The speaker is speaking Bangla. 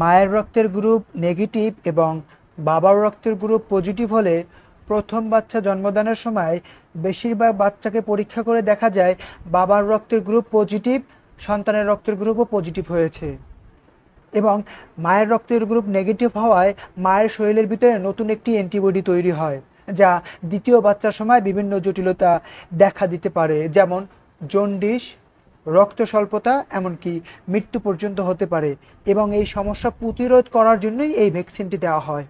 মায়ের রক্তের গ্রুপ নেগেটিভ এবং বাবার রক্তের গ্রুপ পজিটিভ হলে প্রথম বাচ্চা জন্মদানের সময় বেশিরভাগ বাচ্চাকে পরীক্ষা করে দেখা যায় বাবার রক্তের গ্রুপ পজিটিভ, সন্তানের রক্তের গ্রুপও পজিটিভ হয়েছে। এবং মায়ের রক্তের গ্রুপ নেগেটিভ হওয়ায় মায়ের শরীরের ভিতরে নতুন একটি অ্যান্টিবডি তৈরি হয়, যা দ্বিতীয় বাচ্চার সময় বিভিন্ন জটিলতা দেখা দিতে পারে, যেমন জন্ডিস রক্ত স্বল্পতা এমনকি মৃত্যু পর্যন্ত হতে পারে এবং এই সমস্যা প্রতিরোধ করার জন্যই এই ভ্যাকসিনটি দেওয়া হয়।